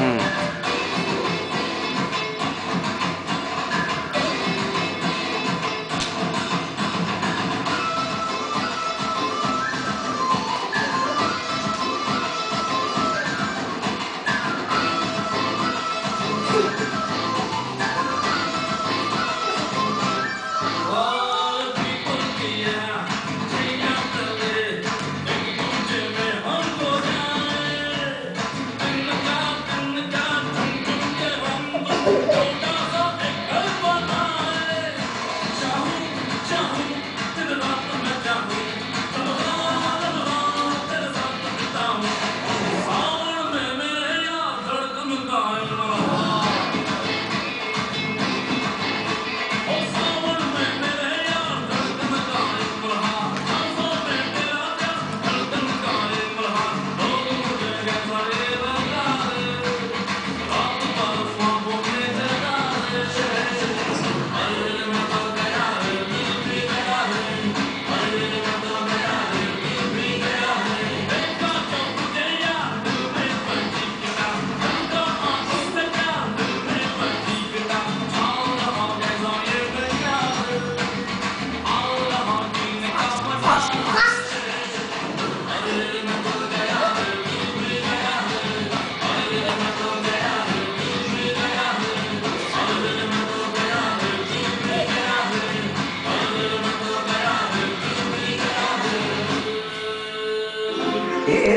Hmm. It is.